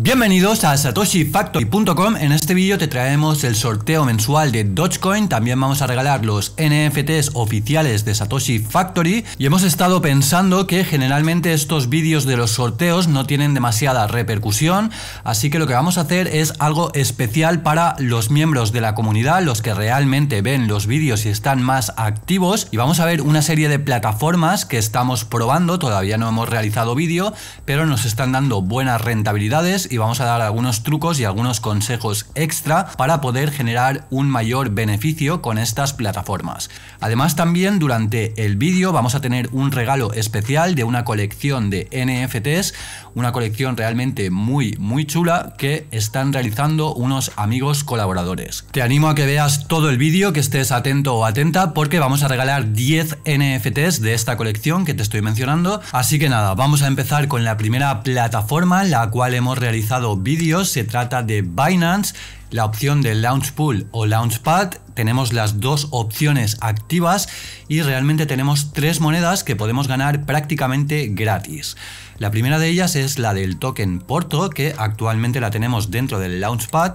Bienvenidos a satoshifactory.com. En este vídeo te traemos el sorteo mensual de Dogecoin. También vamos a regalar los NFTs oficiales de Satoshi Factory. Y hemos estado pensando que generalmente estos vídeos de los sorteos no tienen demasiada repercusión. Así que lo que vamos a hacer es algo especial para los miembros de la comunidad, los que realmente ven los vídeos y están más activos. Y vamos a ver una serie de plataformas que estamos probando. Todavía no hemos realizado vídeo, pero nos están dando buenas rentabilidades y vamos a dar algunos trucos y algunos consejos extra para poder generar un mayor beneficio con estas plataformas. Además también durante el vídeo vamos a tener un regalo especial de una colección de NFTs, una colección realmente muy muy chula que están realizando unos amigos colaboradores. Te animo a que veas todo el vídeo, que estés atento o atenta porque vamos a regalar 10 NFTs de esta colección que te estoy mencionando. Así que nada, vamos a empezar con la primera plataforma, la cual hemos realizado vídeos, se trata de Binance, la opción de Launch Pool o Launchpad, tenemos las dos opciones activas y realmente tenemos tres monedas que podemos ganar prácticamente gratis. La primera de ellas es la del token Porto, que actualmente la tenemos dentro del Launchpad.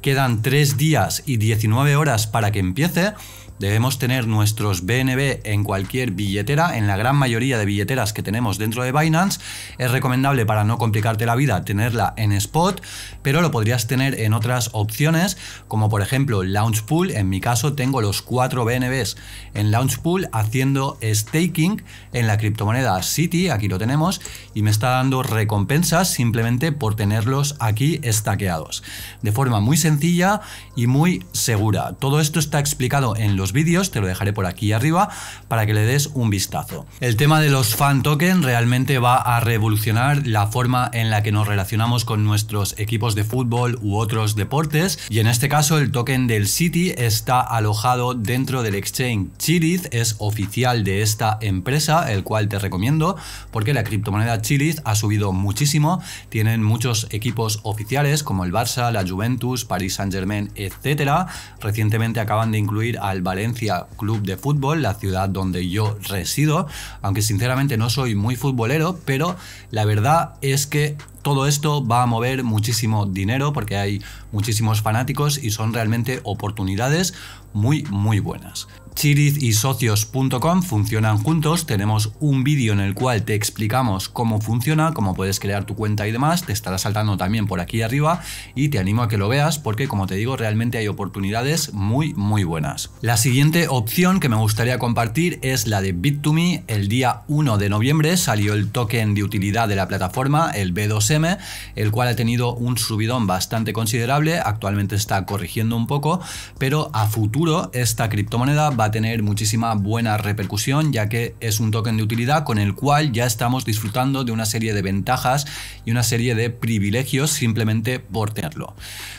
Quedan 3 días y 19 horas para que empiece. Debemos tener nuestros BNB en cualquier billetera, en la gran mayoría de billeteras que tenemos dentro de Binance. Es recomendable para no complicarte la vida tenerla en spot, pero lo podrías tener en otras opciones, como por ejemplo Launchpool. En mi caso tengo los 4 BNBs en Launchpool haciendo staking en la criptomoneda City, aquí lo tenemos, y me está dando recompensas simplemente por tenerlos aquí estaqueados. De forma muy sencilla y muy segura. Todo esto está explicado en los vídeos, te lo dejaré por aquí arriba para que le des un vistazo. El tema de los fan token realmente va a revolucionar la forma en la que nos relacionamos con nuestros equipos de fútbol u otros deportes y en este caso el token del City está alojado dentro del exchange Chiliz, es oficial de esta empresa, el cual te recomiendo porque la criptomoneda Chiliz ha subido muchísimo, tienen muchos equipos oficiales como el Barça, la Juventus, Paris Saint Germain, etcétera. Recientemente acaban de incluir al Valencia Club de Fútbol, la ciudad donde yo resido, aunque sinceramente no soy muy futbolero, pero la verdad es que todo esto va a mover muchísimo dinero porque hay muchísimos fanáticos y son realmente oportunidades muy muy buenas. Chiriz y socios.com funcionan juntos, tenemos un vídeo en el cual te explicamos cómo funciona, cómo puedes crear tu cuenta y demás, te estará saltando también por aquí arriba y te animo a que lo veas porque como te digo realmente hay oportunidades muy muy buenas. La siguiente opción que me gustaría compartir es la de Bit2Me, el día 1 de noviembre salió el token de utilidad de la plataforma, el B2M, el cual ha tenido un subidón bastante considerable, actualmente está corrigiendo un poco, pero a futuro esta criptomoneda va a tener muchísima buena repercusión ya que es un token de utilidad con el cual ya estamos disfrutando de una serie de ventajas y una serie de privilegios simplemente por tenerlo.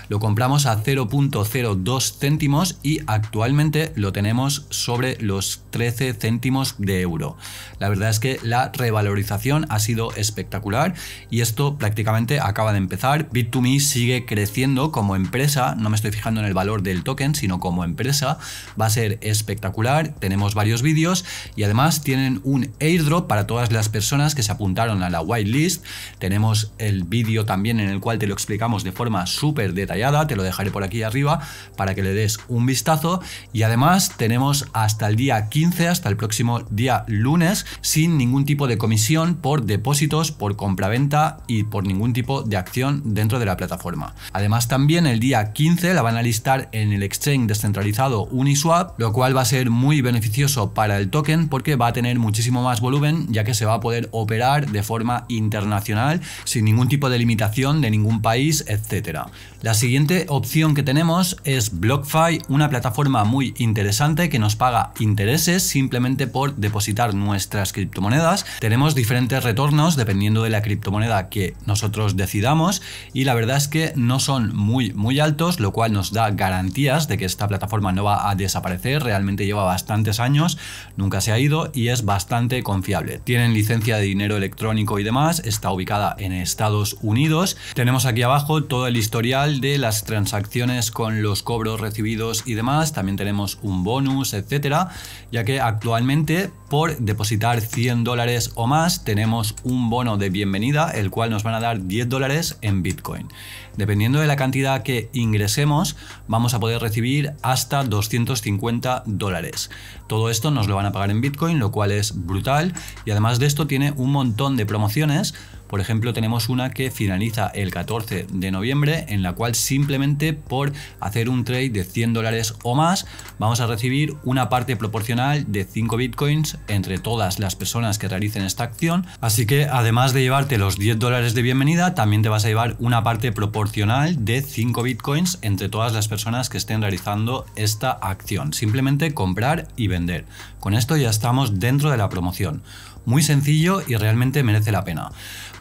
Lo compramos a 0.02 céntimos y actualmente lo tenemos sobre los 13 céntimos de euro. La verdad es que la revalorización ha sido espectacular y esto prácticamente acaba de empezar. Bit2Me sigue creciendo como empresa, no me estoy fijando en el valor del token, sino como empresa, va a ser espectacular espectacular, tenemos varios vídeos y además tienen un airdrop para todas las personas que se apuntaron a la whitelist. Tenemos el vídeo también en el cual te lo explicamos de forma súper detallada, te lo dejaré por aquí arriba para que le des un vistazo y además tenemos hasta el día 15, hasta el próximo día lunes, sin ningún tipo de comisión por depósitos, por compraventa y por ningún tipo de acción dentro de la plataforma. Además también el día 15 la van a listar en el exchange descentralizado Uniswap, lo cual va a ser muy beneficioso para el token porque va a tener muchísimo más volumen ya que se va a poder operar de forma internacional sin ningún tipo de limitación de ningún país, etcétera. La siguiente opción que tenemos es BlockFi, una plataforma muy interesante que nos paga intereses simplemente por depositar nuestras criptomonedas. Tenemos diferentes retornos dependiendo de la criptomoneda que nosotros decidamos y la verdad es que no son muy muy altos, lo cual nos da garantías de que esta plataforma no va a desaparecer, realmente lleva bastantes años, nunca se ha ido y es bastante confiable. Tienen licencia de dinero electrónico y demás, está ubicada en Estados Unidos. Tenemos aquí abajo todo el historial de las transacciones con los cobros recibidos y demás. También tenemos un bonus, etcétera, ya que actualmente por depositar 100 dólares o más tenemos un bono de bienvenida, el cual nos van a dar 10 dólares en Bitcoin. Dependiendo de la cantidad que ingresemos, vamos a poder recibir hasta 250 dólares. Todo esto nos lo van a pagar en Bitcoin, lo cual es brutal. Y además de esto tiene un montón de promociones por ejemplo, tenemos una que finaliza el 14 de noviembre, en la cual simplemente por hacer un trade de 100 dólares o más, vamos a recibir una parte proporcional de 5 bitcoins entre todas las personas que realicen esta acción. Así que además de llevarte los 10 dólares de bienvenida, también te vas a llevar una parte proporcional de 5 bitcoins entre todas las personas que estén realizando esta acción. Simplemente comprar y vender. Con esto ya estamos dentro de la promoción. Muy sencillo y realmente merece la pena.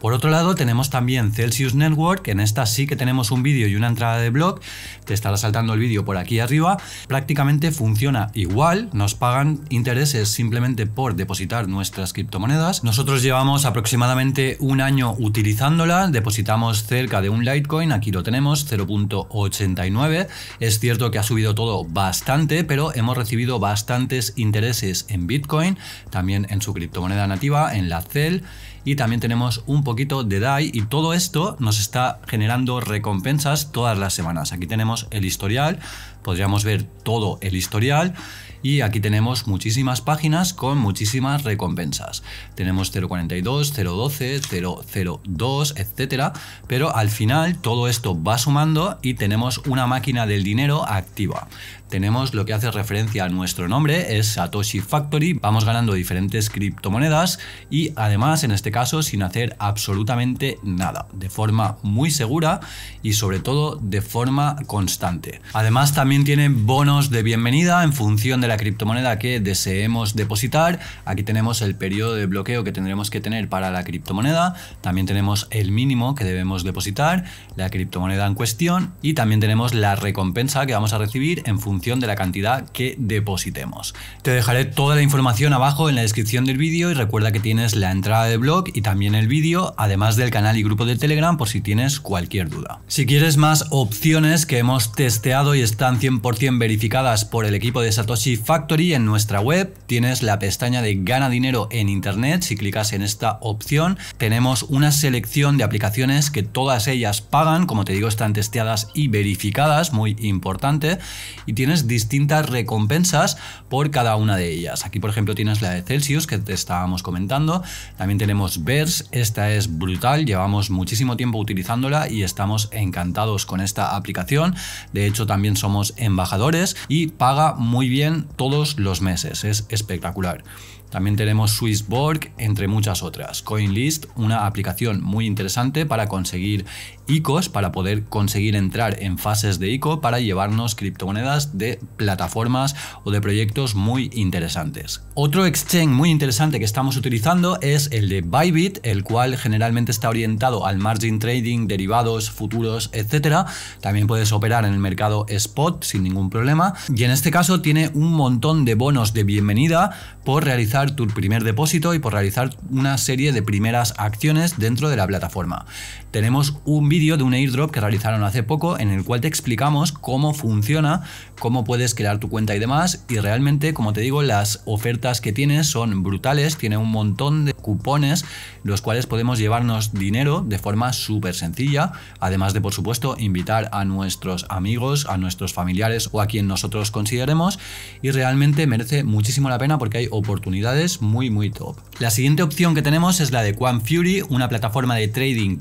Por otro lado, tenemos también Celsius Network, en esta sí que tenemos un vídeo y una entrada de blog. Te estará saltando el vídeo por aquí arriba. Prácticamente funciona igual, nos pagan intereses simplemente por depositar nuestras criptomonedas. Nosotros llevamos aproximadamente un año utilizándola, depositamos cerca de un Litecoin, aquí lo tenemos, 0.89. Es cierto que ha subido todo bastante, pero hemos recibido bastantes intereses en Bitcoin, también en su criptomoneda en la CEL y también tenemos un poquito de DAI y todo esto nos está generando recompensas todas las semanas. Aquí tenemos el historial, podríamos ver todo el historial y aquí tenemos muchísimas páginas con muchísimas recompensas. Tenemos 0.42, 0.12, 0.02, etcétera, pero al final todo esto va sumando y tenemos una máquina del dinero activa tenemos lo que hace referencia a nuestro nombre, es Satoshi Factory, vamos ganando diferentes criptomonedas y además en este caso sin hacer absolutamente nada, de forma muy segura y sobre todo de forma constante. Además también tiene bonos de bienvenida en función de la criptomoneda que deseemos depositar. Aquí tenemos el periodo de bloqueo que tendremos que tener para la criptomoneda, también tenemos el mínimo que debemos depositar, la criptomoneda en cuestión y también tenemos la recompensa que vamos a recibir en función de la cantidad que depositemos. Te dejaré toda la información abajo en la descripción del vídeo y recuerda que tienes la entrada de blog y también el vídeo, además del canal y grupo de Telegram por si tienes cualquier duda. Si quieres más opciones que hemos testeado y están 100% verificadas por el equipo de Satoshi Factory en nuestra web, tienes la pestaña de gana dinero en internet, si clicas en esta opción tenemos una selección de aplicaciones que todas ellas pagan, como te digo están testeadas y verificadas, muy importante, y tienes distintas recompensas por cada una de ellas. Aquí por ejemplo tienes la de Celsius que te estábamos comentando, también tenemos Verse, esta es brutal, llevamos muchísimo tiempo utilizándola y estamos encantados con esta aplicación, de hecho también somos embajadores y paga muy bien todos los meses, es espectacular. También tenemos Swissborg, entre muchas otras. CoinList, una aplicación muy interesante para conseguir ICOs, para poder conseguir entrar en fases de ICO para llevarnos criptomonedas de plataformas o de proyectos muy interesantes. Otro exchange muy interesante que estamos utilizando es el de Bybit, el cual generalmente está orientado al margin trading, derivados, futuros, etc. También puedes operar en el mercado spot sin ningún problema. Y en este caso tiene un montón de bonos de bienvenida por realizar tu primer depósito y por realizar una serie de primeras acciones dentro de la plataforma. Tenemos un vídeo de un airdrop que realizaron hace poco en el cual te explicamos cómo funciona, cómo puedes crear tu cuenta y demás y realmente, como te digo, las ofertas que tienes son brutales, tiene un montón de cupones los cuales podemos llevarnos dinero de forma súper sencilla, además de por supuesto invitar a nuestros amigos, a nuestros familiares o a quien nosotros consideremos y realmente merece muchísimo la pena porque hay oportunidades muy muy top. La siguiente opción que tenemos es la de Quant Fury, una plataforma de trading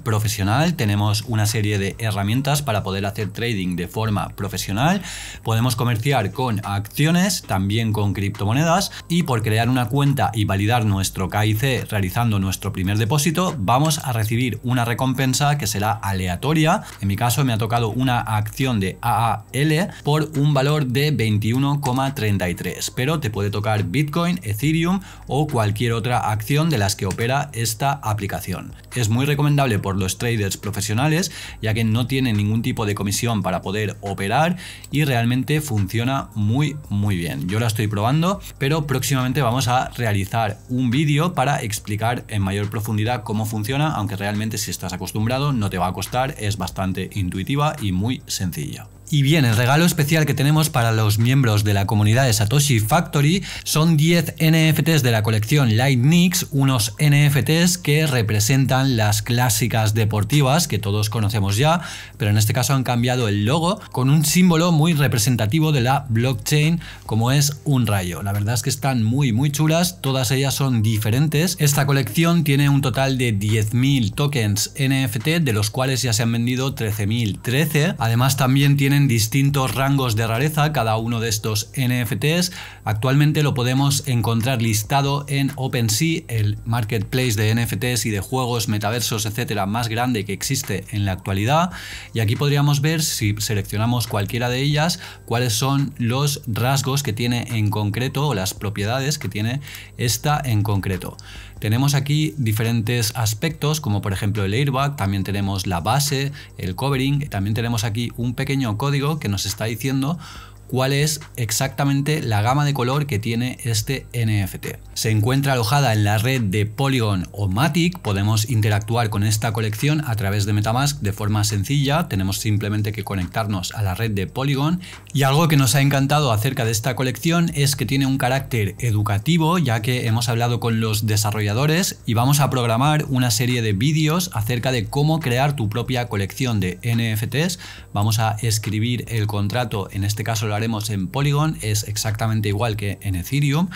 Tenemos una serie de herramientas para poder hacer trading de forma profesional. Podemos comerciar con acciones, también con criptomonedas y por crear una cuenta y validar nuestro KIC realizando nuestro primer depósito, vamos a recibir una recompensa que será aleatoria. En mi caso me ha tocado una acción de AAL por un valor de 21,33, pero te puede tocar Bitcoin, Ethereum o cualquier otra acción de las que opera esta aplicación. Es muy recomendable por los traders profesionales ya que no tiene ningún tipo de comisión para poder operar y realmente funciona muy muy bien. Yo la estoy probando pero próximamente vamos a realizar un vídeo para explicar en mayor profundidad cómo funciona aunque realmente si estás acostumbrado no te va a costar, es bastante intuitiva y muy sencilla. Y bien, el regalo especial que tenemos para los miembros de la comunidad de Satoshi Factory son 10 NFTs de la colección Lightnix, unos NFTs que representan las clásicas deportivas que todos conocemos ya, pero en este caso han cambiado el logo con un símbolo muy representativo de la blockchain como es un rayo. La verdad es que están muy muy chulas, todas ellas son diferentes. Esta colección tiene un total de 10.000 tokens NFT, de los cuales ya se han vendido 13.013. Además también tienen distintos rangos de rareza cada uno de estos NFTs. Actualmente lo podemos encontrar listado en OpenSea, el marketplace de NFTs y de juegos, metaversos, etcétera, más grande que existe en la actualidad. Y aquí podríamos ver, si seleccionamos cualquiera de ellas, cuáles son los rasgos que tiene en concreto o las propiedades que tiene esta en concreto. Tenemos aquí diferentes aspectos como por ejemplo el airbag, también tenemos la base, el covering, también tenemos aquí un pequeño código que nos está diciendo cuál es exactamente la gama de color que tiene este NFT. Se encuentra alojada en la red de Polygon o Matic, podemos interactuar con esta colección a través de Metamask de forma sencilla, tenemos simplemente que conectarnos a la red de Polygon. Y algo que nos ha encantado acerca de esta colección es que tiene un carácter educativo ya que hemos hablado con los desarrolladores y vamos a programar una serie de vídeos acerca de cómo crear tu propia colección de NFTs, vamos a escribir el contrato, en este caso lo en Polygon, es exactamente igual que en Ethereum.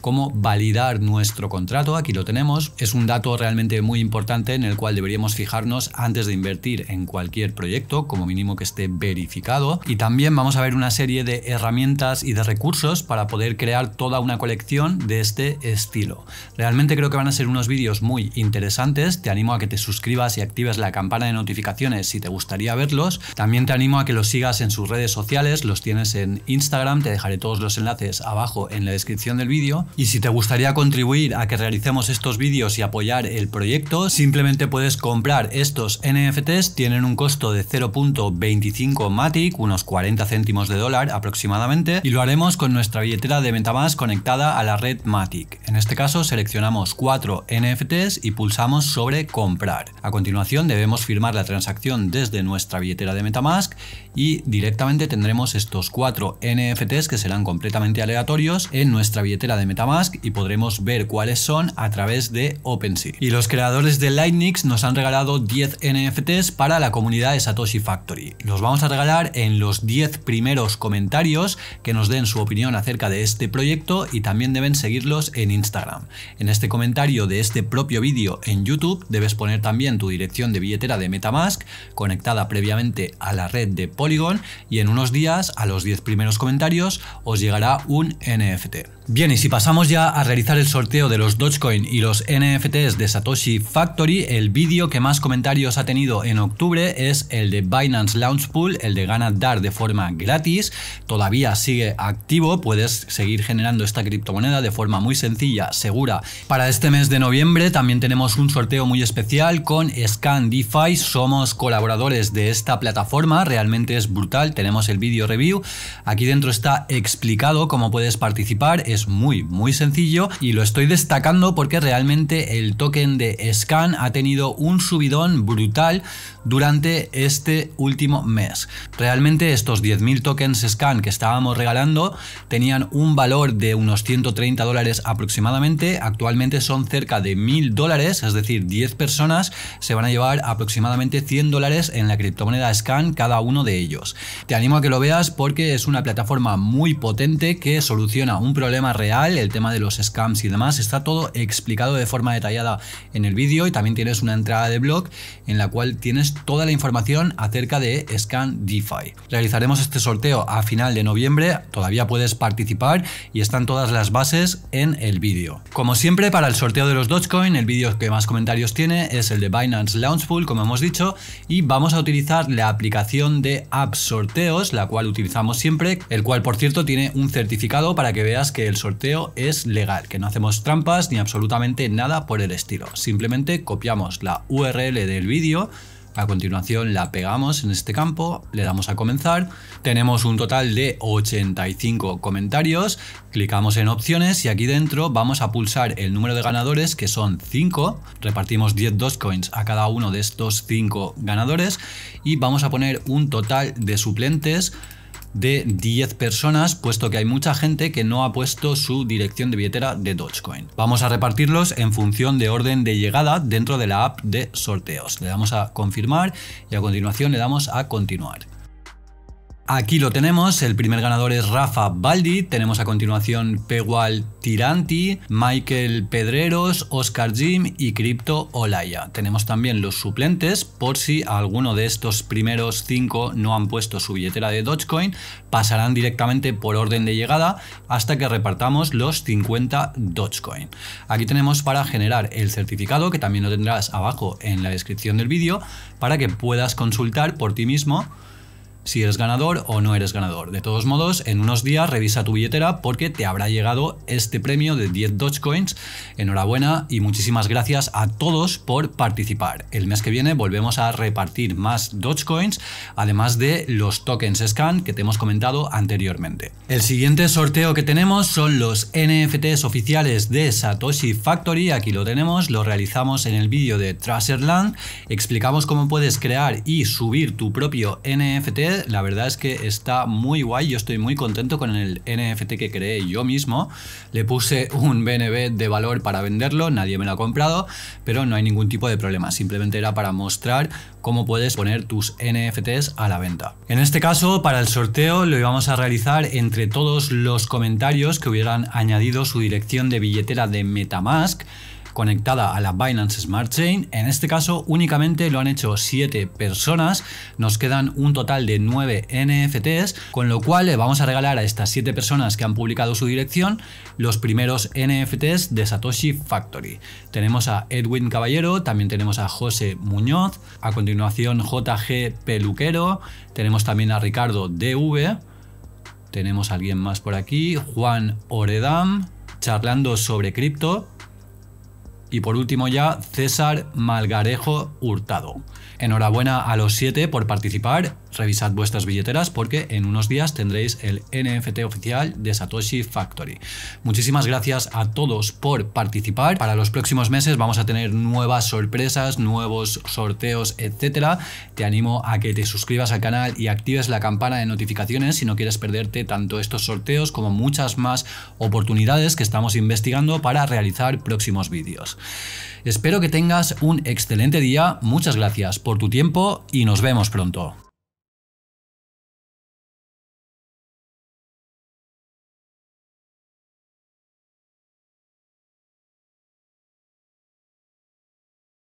Cómo validar nuestro contrato, aquí lo tenemos. Es un dato realmente muy importante en el cual deberíamos fijarnos antes de invertir en cualquier proyecto, como mínimo que esté verificado. Y también vamos a ver una serie de herramientas y de recursos para poder crear toda una colección de este estilo. Realmente creo que van a ser unos vídeos muy interesantes. Te animo a que te suscribas y actives la campana de notificaciones si te gustaría verlos. También te animo a que los sigas en sus redes sociales, los tienes en Instagram, te dejaré todos los enlaces abajo en la descripción del vídeo. Y si te gustaría contribuir a que realicemos estos vídeos y apoyar el proyecto, simplemente puedes comprar estos NFTs, tienen un costo de 0.25 Matic, unos 40 céntimos de dólar aproximadamente, y lo haremos con nuestra billetera de MetaMask conectada a la red Matic. En este caso seleccionamos 4 NFTs y pulsamos sobre comprar. A continuación debemos firmar la transacción desde nuestra billetera de Metamask y directamente tendremos estos 4 NFTs que serán completamente aleatorios en nuestra billetera de Metamask y podremos ver cuáles son a través de OpenSea. Y los creadores de Lightnix nos han regalado 10 NFTs para la comunidad de Satoshi Factory. Los vamos a regalar en los 10 primeros comentarios que nos den su opinión acerca de este proyecto y también deben seguirlos en Instagram. En este comentario de este propio vídeo en YouTube debes poner también tu dirección de billetera de Metamask conectada previamente a la red de Polygon y en unos días a los 10 primeros comentarios os llegará un NFT. Bien, y si pasamos ya a realizar el sorteo de los Dogecoin y los NFTs de Satoshi Factory, el vídeo que más comentarios ha tenido en octubre es el de Binance Launch Pool, el de Gana Dar de forma gratis. Todavía sigue activo, puedes seguir generando esta criptomoneda de forma muy sencilla, segura. Para este mes de noviembre también tenemos un sorteo muy especial con Scan DeFi. Somos colaboradores de esta plataforma, realmente es brutal. Tenemos el vídeo review. Aquí dentro está explicado cómo puedes participar muy muy sencillo y lo estoy destacando porque realmente el token de Scan ha tenido un subidón brutal durante este último mes. Realmente estos 10.000 tokens Scan que estábamos regalando tenían un valor de unos 130 dólares aproximadamente, actualmente son cerca de 1.000 dólares, es decir, 10 personas se van a llevar aproximadamente 100 dólares en la criptomoneda Scan cada uno de ellos. Te animo a que lo veas porque es una plataforma muy potente que soluciona un problema real, el tema de los scams y demás, está todo explicado de forma detallada en el vídeo y también tienes una entrada de blog en la cual tienes toda la información acerca de Scan DeFi. Realizaremos este sorteo a final de noviembre, todavía puedes participar y están todas las bases en el vídeo. Como siempre, para el sorteo de los Dogecoin, el vídeo que más comentarios tiene es el de Binance Launchpool, como hemos dicho, y vamos a utilizar la aplicación de App Sorteos, la cual utilizamos siempre, el cual por cierto tiene un certificado para que veas que el sorteo es legal, que no hacemos trampas ni absolutamente nada por el estilo. Simplemente copiamos la URL del vídeo, A continuación la pegamos en este campo, le damos a comenzar. Tenemos un total de 85 comentarios. Clicamos en opciones y aquí dentro vamos a pulsar el número de ganadores que son 5. Repartimos 10 Dogecoins a cada uno de estos 5 ganadores y vamos a poner un total de suplentes de 10 personas, puesto que hay mucha gente que no ha puesto su dirección de billetera de Dogecoin. Vamos a repartirlos en función de orden de llegada dentro de la app de sorteos. Le damos a confirmar y a continuación le damos a continuar. Aquí lo tenemos, el primer ganador es Rafa Baldi, tenemos a continuación Pegual Tiranti, Michael Pedreros, Oscar Jim y Crypto Olaya. Tenemos también los suplentes por si alguno de estos primeros cinco no han puesto su billetera de Dogecoin, pasarán directamente por orden de llegada hasta que repartamos los 50 Dogecoin. Aquí tenemos para generar el certificado que también lo tendrás abajo en la descripción del vídeo para que puedas consultar por ti mismo si eres ganador o no eres ganador. De todos modos, en unos días revisa tu billetera porque te habrá llegado este premio de 10 Dogecoins. Enhorabuena y muchísimas gracias a todos por participar. El mes que viene volvemos a repartir más Dogecoins, además de los tokens scan que te hemos comentado anteriormente. El siguiente sorteo que tenemos son los NFTs oficiales de Satoshi Factory. Aquí lo tenemos, lo realizamos en el vídeo de Tracerland. Explicamos cómo puedes crear y subir tu propio NFT la verdad es que está muy guay, yo estoy muy contento con el NFT que creé yo mismo. Le puse un BNB de valor para venderlo, nadie me lo ha comprado, pero no hay ningún tipo de problema, simplemente era para mostrar cómo puedes poner tus NFTs a la venta. En este caso, para el sorteo lo íbamos a realizar entre todos los comentarios que hubieran añadido su dirección de billetera de Metamask conectada a la Binance Smart Chain. En este caso únicamente lo han hecho 7 personas, nos quedan un total de 9 NFTs, con lo cual le vamos a regalar a estas 7 personas que han publicado su dirección los primeros NFTs de Satoshi Factory. Tenemos a Edwin Caballero, también tenemos a José Muñoz, a continuación JG Peluquero, tenemos también a Ricardo DV, tenemos a alguien más por aquí, Juan Oredam, charlando sobre cripto, y por último ya César Malgarejo Hurtado. Enhorabuena a los 7 por participar, revisad vuestras billeteras porque en unos días tendréis el NFT oficial de Satoshi Factory. Muchísimas gracias a todos por participar. Para los próximos meses vamos a tener nuevas sorpresas, nuevos sorteos, etc. Te animo a que te suscribas al canal y actives la campana de notificaciones si no quieres perderte tanto estos sorteos como muchas más oportunidades que estamos investigando para realizar próximos vídeos. Espero que tengas un excelente día, muchas gracias por tu tiempo y nos vemos pronto.